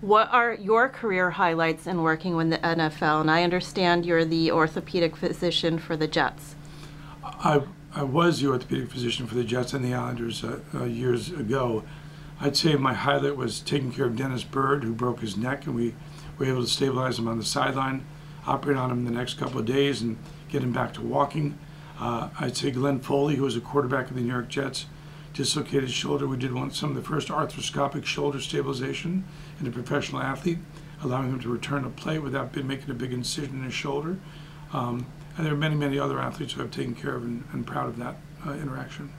What are your career highlights in working with the NFL? And I understand you're the orthopedic physician for the Jets. I, I was the orthopedic physician for the Jets and the Islanders uh, uh, years ago. I'd say my highlight was taking care of Dennis Byrd, who broke his neck, and we were able to stabilize him on the sideline, operate on him the next couple of days, and get him back to walking. Uh, I'd say Glenn Foley, who was a quarterback of the New York Jets, dislocated shoulder. We did one, some of the first arthroscopic shoulder stabilization in a professional athlete, allowing him to return to play without making a big incision in his shoulder. Um, and there are many, many other athletes who I've taken care of and, and proud of that uh, interaction.